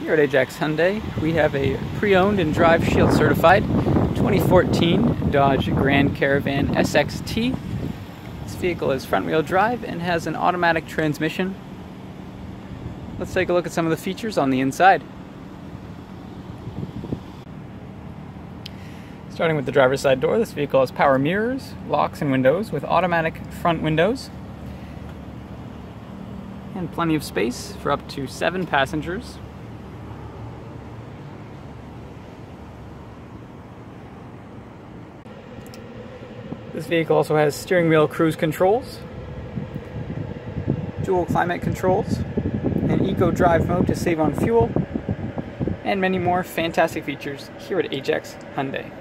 Here at Ajax Hyundai, we have a pre-owned and drive shield certified 2014 Dodge Grand Caravan SXT. This vehicle is front wheel drive and has an automatic transmission. Let's take a look at some of the features on the inside. Starting with the driver's side door, this vehicle has power mirrors, locks and windows with automatic front windows, and plenty of space for up to seven passengers. This vehicle also has steering wheel cruise controls, dual climate controls, an eco drive mode to save on fuel, and many more fantastic features here at Ajax Hyundai.